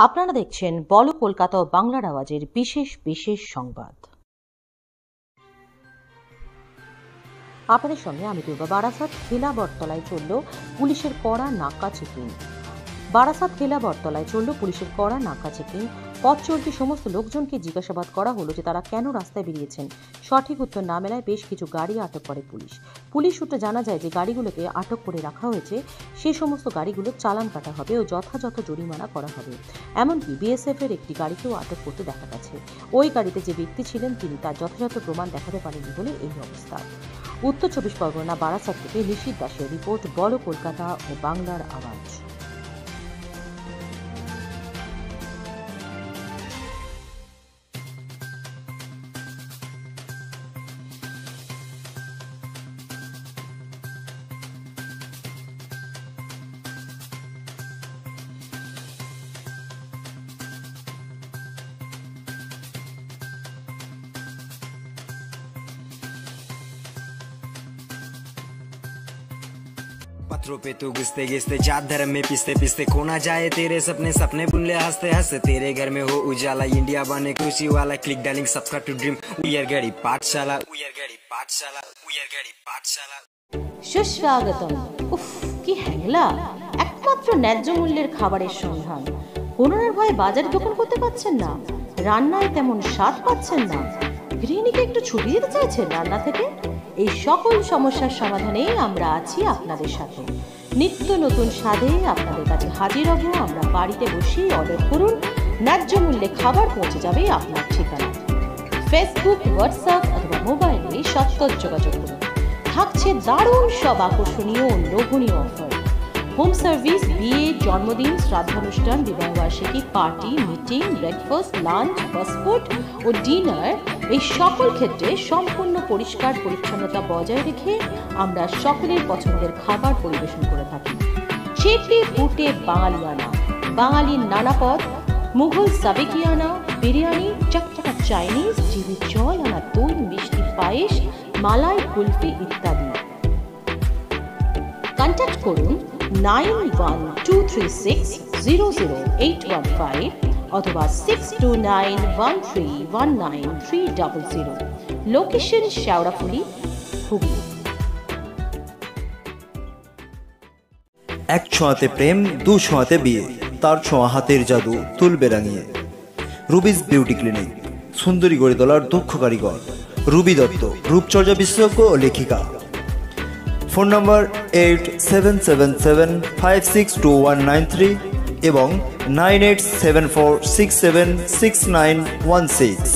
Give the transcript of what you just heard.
আপনারা দেখছেন বল কলকাতা বাংলার আওয়াজের বিশেষ বিশেষ সংবাদ। আপনাদের সঙ্গে আমি দুর্গা বারাসাত খেলা বটতলায় চলল পুলিশের কড়া নাকা চেকিং বারাসাত খেলা বটতলায় চলল পুলিশের কড়া নাকা চেকিং। পথ চলতি সমস্ত লোকজনকে জিজ্ঞাসাবাদ করা হলো যে তারা কেন রাস্তায় বেরিয়েছেন। সঠিক উত্তর না মেলায় বেশ কিছু গাড়ি আটক করে পুলিশ। পুলিশ সূত্রে জানা যায় যে গাড়িগুলোকে আটক করে রাখা হয়েছে। সেই সমস্ত গাড়িগুলোর চালান কাটা হবে ও যথাযথ জরিমানা করা হবে। এমনকি বিএসএফ এর একটি গাড়িকেও আটক করতে দেখা গেছে। ওই গাড়িতে যে ব্যক্তি ছিলেন তিনি তার যথাযথ প্রমাণ দেখাতে পারেননি বলে এই অবস্থা। উত্তর চব্বিশ পরগনা বারাসাত থেকে নিশীত দাসের রিপোর্ট, বড় কলকাতা ও বাংলার আওয়াজ। पत्थरों पे तू घिसते घिसते जात धर्म में पिसते पिसते खोना जाए तेरे सपने सपने बुन ले हंसते हंसते तेरे घर में हो उजाला इंडिया बने खुशी वाला क्लिक डालिंग सब्सक्राइब टू ड्रीम उयर गड़ी पाठशाला उयर गड़ी पाठशाला उयर गड़ी पाठशाला সুস্বাগতম উফ কি হ্যাংলা একমাত্র ন্যায্য মূল্যের খাবারের সন্ধান করোনার ভয়ে বাজারে দোকান করতে পাচ্ছেন না রান্নায় তেমন স্বাদ পাচ্ছেন না গৃহিণীকে একটু ছুটি দিতে চাইছেন রান্না থেকে এই সকল সমস্যার সমাধানে আমরা আছি আপনাদের সাথে। নিত্য নতুন স্বাদে আপনাদের কাছে হাজির হব। আমরা বাড়িতে বসেই অর্ডার করুন। ন্যায্য মূল্যে খাবার পৌঁছে যাবে আপনার ঠিকানা ফেসবুক হোয়াটসঅ্যাপ অথবা মোবাইলে সত্তর যোগাযোগ করুন। থাকছে দারুণ সব আকর্ষণীয় ও লোভনীয় অফার হোম সার্ভিস, বিয়ে, জন্মদিন শ্রাদ্ধানুষ্ঠান বিবাহবার্ষিকী party, meeting, breakfast, lunch fast food ও ডিনার, এই সকল ক্ষেত্রে সম্পূর্ণ পরিষ্কার পরিচ্ছন্নতা বজায় রেখে আমরা সকলের পছন্দের খাবার পরিবেশন করে থাকি। চেটে ফুটে বাঙালিয়ানা, বাঙালির নানা পদ, মুঘল সাবেকিয়ানা, বিরিয়ানি, চকচকা চাইনিজ, জিভে জল, আনা দই, মিষ্টি পায়েস, মালাই, কুলফি ইত্যাদি। কন্ট্যাক্ট করুন অথবা সিক্স লোকেশন শেওড়াফুলি হুগলি এক ছোঁয়াতে প্রেম, দু ছোঁয়াতে বিয়ে। তার ছোঁয়া হাতের জাদু তুলবে রাঙিয়ে। রুবিস বিউটি ক্লিনিক, সুন্দরী গড়ে তোলার দক্ষ কারিগর। রুবি দত্ত, রূপচর্যা বিশেষজ্ঞ ও লেখিকা। Phone number eight seven seven seven five six two one nine three এবং nine eight seven four six seven six nine one six.